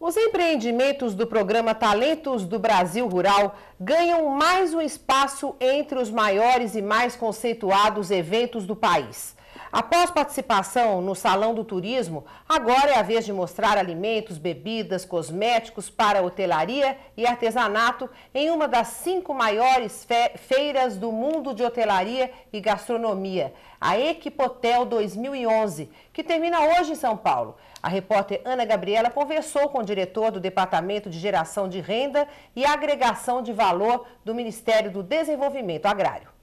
Os empreendimentos do programa Talentos do Brasil Rural ganham mais um espaço entre os maiores e mais conceituados eventos do país. Após participação no Salão do Turismo, agora é a vez de mostrar alimentos, bebidas, cosméticos para hotelaria e artesanato em uma das cinco maiores fe feiras do mundo de hotelaria e gastronomia, a Equipotel 2011, que termina hoje em São Paulo. A repórter Ana Gabriela conversou com o diretor do Departamento de Geração de Renda e Agregação de Valor do Ministério do Desenvolvimento Agrário.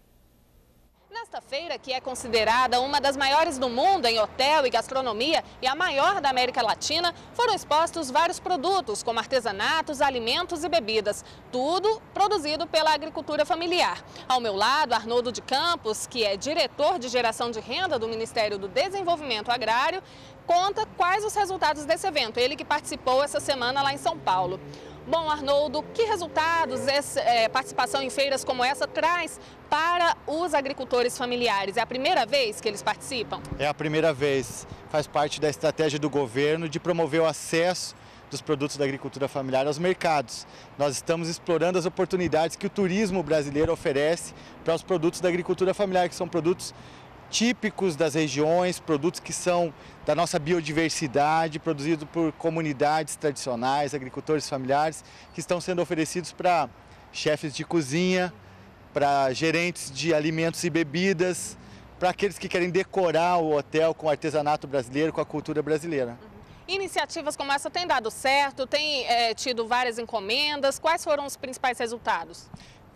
Feira, que é considerada uma das maiores do mundo em hotel e gastronomia e a maior da América Latina, foram expostos vários produtos, como artesanatos, alimentos e bebidas, tudo produzido pela agricultura familiar. Ao meu lado, Arnoldo de Campos, que é diretor de geração de renda do Ministério do Desenvolvimento Agrário, conta quais os resultados desse evento, ele que participou essa semana lá em São Paulo. Bom, Arnoldo, que resultados essa é, participação em feiras como essa traz para os agricultores familiares? É a primeira vez que eles participam? É a primeira vez. Faz parte da estratégia do governo de promover o acesso dos produtos da agricultura familiar aos mercados. Nós estamos explorando as oportunidades que o turismo brasileiro oferece para os produtos da agricultura familiar, que são produtos típicos das regiões, produtos que são da nossa biodiversidade, produzidos por comunidades tradicionais, agricultores familiares, que estão sendo oferecidos para chefes de cozinha, para gerentes de alimentos e bebidas, para aqueles que querem decorar o hotel com o artesanato brasileiro, com a cultura brasileira. Uhum. Iniciativas como essa têm dado certo, têm é, tido várias encomendas. Quais foram os principais resultados?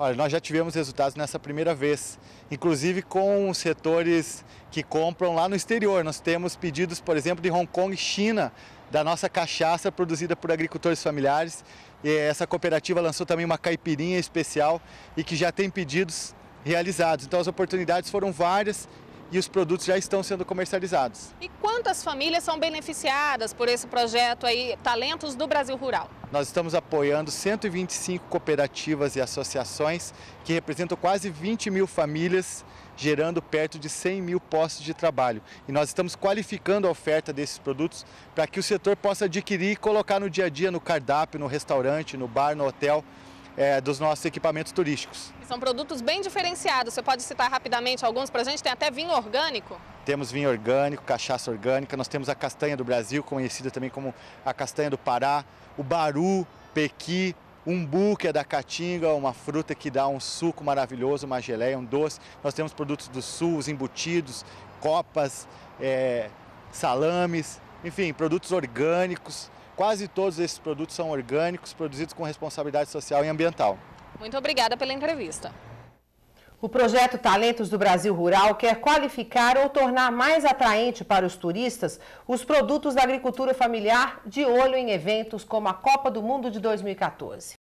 Olha, nós já tivemos resultados nessa primeira vez, inclusive com os setores que compram lá no exterior. Nós temos pedidos, por exemplo, de Hong Kong e China, da nossa cachaça produzida por agricultores familiares. E essa cooperativa lançou também uma caipirinha especial e que já tem pedidos realizados. Então as oportunidades foram várias e os produtos já estão sendo comercializados. E quantas famílias são beneficiadas por esse projeto aí, Talentos do Brasil Rural? Nós estamos apoiando 125 cooperativas e associações que representam quase 20 mil famílias, gerando perto de 100 mil postos de trabalho. E nós estamos qualificando a oferta desses produtos para que o setor possa adquirir e colocar no dia a dia, no cardápio, no restaurante, no bar, no hotel, é, dos nossos equipamentos turísticos. São produtos bem diferenciados. Você pode citar rapidamente alguns para a gente? Tem até vinho orgânico. Temos vinho orgânico, cachaça orgânica, nós temos a castanha do Brasil, conhecida também como a castanha do Pará, o baru, pequi, umbu, que é da caatinga, uma fruta que dá um suco maravilhoso, uma geleia, um doce. Nós temos produtos do sul, os embutidos, copas, é, salames, enfim, produtos orgânicos Quase todos esses produtos são orgânicos, produzidos com responsabilidade social e ambiental. Muito obrigada pela entrevista. O projeto Talentos do Brasil Rural quer qualificar ou tornar mais atraente para os turistas os produtos da agricultura familiar de olho em eventos como a Copa do Mundo de 2014.